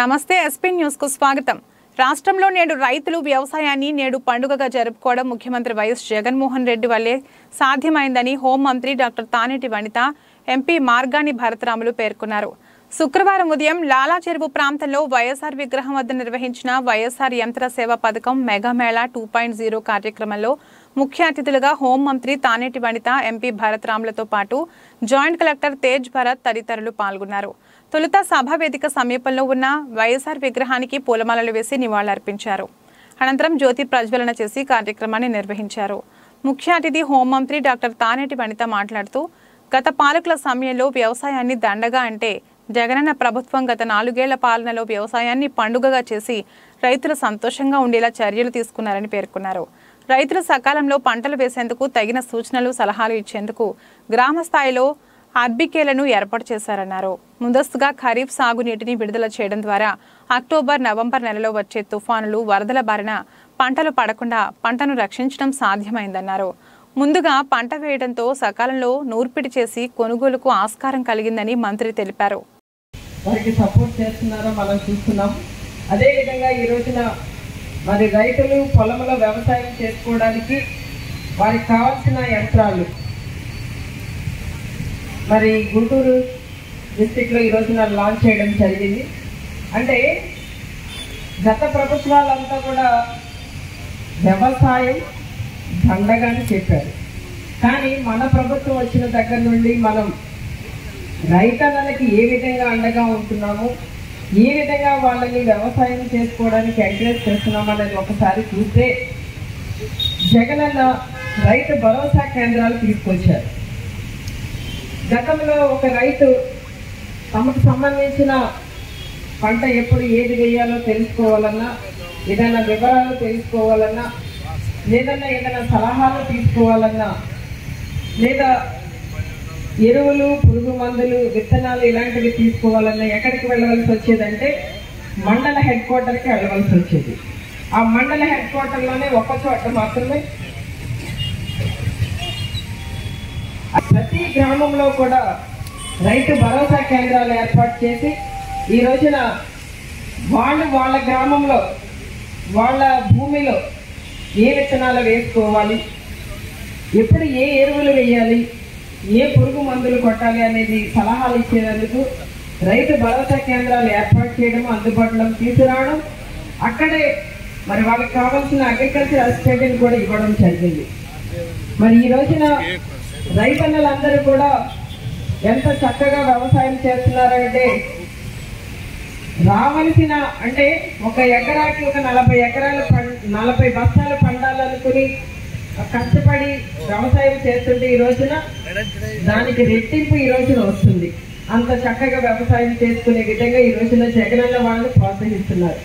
నమస్తే ఎస్పీ న్యూస్కు స్వాగతం. రాష్ట్రంలో నేడు రైతులు వ్యవసాయాన్ని నేడు పండుగగా జరుపుకోవడం ముఖ్యమంత్రి వైఎస్ జగన్మోహన్ రెడ్డి వల్లే సాధ్యమైందని హోంమంత్రి డాక్టర్ తానేటి వనిత ఎంపీ మార్గాని భరతరాములు పేర్కొన్నారు. శుక్రవారం ఉదయం లాలా చెరువు ప్రాంతంలో వైఎస్ఆర్ విగ్రహం వద్ద నిర్వహించిన వైఎస్ఆర్ యంత్ర సేవ పథకం మెగామేళా టూ పాయింట్ జీరో కార్యక్రమంలో ముఖ్య అతిథులుగా హోంమంత్రి తానేటి వనిత ఎంపీ భరతరాములతో పాటు జాయింట్ కలెక్టర్ తేజ్ భరత్ తదితరులు పాల్గొన్నారు. తొలుత సభావేదిక సమీపంలో ఉన్న వైఎస్ఆర్ విగ్రహానికి పూలమాలలు వేసి నివాళులర్పించారు. అనంతరం జ్యోతి ప్రజ్వలన చేసి కార్యక్రమాన్ని నిర్వహించారు. ముఖ్య అతిథి హోంమంత్రి డాక్టర్ తానేటి వనిత మాట్లాడుతూ గత పాలకుల సమయంలో వ్యవసాయాన్ని దండగా అంటే జగనన్న ప్రభుత్వం గత నాలుగేళ్ళ పాలనలో వ్యవసాయాన్ని పండుగగా చేసి రైతులు సంతోషంగా ఉండేలా చర్యలు తీసుకున్నారని పేర్కొన్నారు. రైతులు సకాలంలో పంటలు వేసేందుకు తగిన సూచనలు సలహాలు ఇచ్చేందుకు గ్రామ స్థాయిలో ఆర్బీకేలను ఏర్పాటు చేశారన్నారు. ముందస్తుగా ఖరీఫ్ సాగునీటిని విడుదల చేయడం ద్వారా అక్టోబర్ నవంబర్ నెలలో వచ్చే తుఫానులు వరదల బారిన పంటలు పడకుండా పంటను రక్షించడం సాధ్యమైందన్నారు. ముందుగా పంట వేయడంతో సకాలంలో నూర్పిడి చేసి కొనుగోలుకు ఆస్కారం కలిగిందని మంత్రి తెలిపారు. వారికి సపోర్ట్ చేస్తున్నారో మనం చూస్తున్నాం. అదేవిధంగా ఈ రోజున మరి రైతులు పొలంలో వ్యవసాయం చేసుకోవడానికి వారికి కావాల్సిన యంత్రాలు. మరి గుంటూరు డిస్టిక్లో ఈ రోజున లాంచ్ చేయడం జరిగింది. అంటే గత ప్రభుత్వాలంతా కూడా వ్యవసాయం దండగానే చెప్పారు. కానీ మన ప్రభుత్వం వచ్చిన దగ్గర నుండి మనం రైతన్నలకి ఏ విధంగా అండగా ఉంటున్నాము ఏ విధంగా వాళ్ళని వ్యవసాయం చేసుకోవడానికి ఎంకరేజ్ చేస్తున్నాం అనేది ఒకసారి చూస్తే జగనన్న రైతు భరోసా కేంద్రాలు తీసుకొచ్చారు. గతంలో ఒక రైతు తమకు సంబంధించిన పంట ఎప్పుడు ఏది వేయాలో తెలుసుకోవాలన్నా ఏదైనా వివరాలు తెలుసుకోవాలన్నా లేదన్నా ఏదైనా సలహాలు తీసుకోవాలన్నా లేదా ఎరువులు పురుగు మందులు విత్తనాలు ఇలాంటివి తీసుకోవాలన్నా ఎక్కడికి వెళ్ళవలసి వచ్చేదంటే మండల హెడ్ క్వార్టర్కి వెళ్ళవలసి వచ్చేది. ఆ మండల హెడ్ క్వార్టర్లోనే ఒక చోట మాత్రమే ప్రతి గ్రామంలో కూడా రైతు భరోసా కేంద్రాలు ఏర్పాటు చేసి ఈ రోజున వాళ్ళు వాళ్ళ గ్రామంలో వాళ్ళ భూమిలో ఏ విత్తనాలు వేసుకోవాలి? ఎప్పుడు ఏ ఎరువులు వేయాలి? ఏ పురుగు మందులు కొట్టాలి అనేది సలహాలు ఇచ్చేందుకు రైతు భరోసా కేంద్రాలు ఏర్పాటు చేయడం అందుబాటులో తీసుకురావడం అక్కడే మరి వాళ్ళకి కావాల్సిన అగ్రికల్చర్ అసిస్టెంట్ని కూడా ఇవ్వడం జరిగింది. మరి ఈ రోజున రైతన్నలందరూ కూడా ఎంత చక్కగా వ్యవసాయం చేస్తున్నారంటే రావలసిన అంటే ఒక ఎకరాకి ఒక నలభై ఎకరాల నలభై బస్తాలు పండాలనుకుని కష్టపడి వ్యవసాయం చేస్తుంటే ఈ రోజున దానికి రెట్టింపు ఈ రోజున వస్తుంది. అంత చక్కగా వ్యవసాయం చేసుకునే విధంగా ఈ రోజున జగనన్న వాళ్ళు ప్రోత్సహిస్తున్నారు.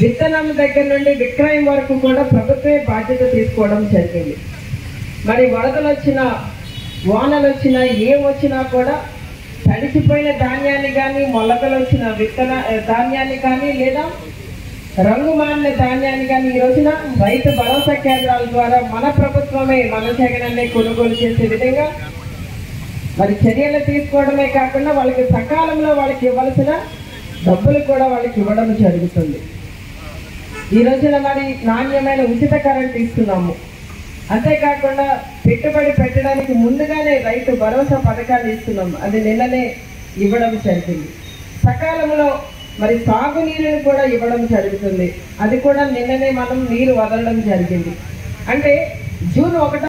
విత్తనం దగ్గర నుండి విక్రయం వరకు కూడా ప్రభుత్వమే బాధ్యత తీసుకోవడం జరిగింది. మరి వరదలు వచ్చిన వానలు వచ్చినా ఏం వచ్చినా కూడా తడిసిపోయిన ధాన్యాన్ని కానీ మొలకలు వచ్చిన విత్తన ధాన్యాన్ని కానీ లేదా రంగు మారిన ధాన్యాన్ని కానీ ఈ రోజున రైతు భరోసా కేంద్రాల ద్వారా మన ప్రభుత్వమే మన జగనన్నే కొనుగోలు చేసే విధంగా మరి చర్యలు తీసుకోవడమే కాకుండా వాళ్ళకి సకాలంలో వాళ్ళకి ఇవ్వాల్సిన డబ్బులు కూడా వాళ్ళకి ఇవ్వడం జరుగుతుంది. ఈ రోజున మరి నాణ్యమైన ఉచిత కరెంట్ ఇస్తున్నాము. అంతేకాకుండా పెట్టుబడి పెట్టడానికి ముందుగానే రైతు భరోసా పథకాలు ఇస్తున్నాం. అది నిన్ననే ఇవ్వడం జరిగింది. సకాలంలో మరి సాగునీరుని కూడా ఇవ్వడం జరుగుతుంది. అది కూడా నిన్ననే మనం నీరు వదలడం జరిగింది. అంటే జూన్ ఒకటో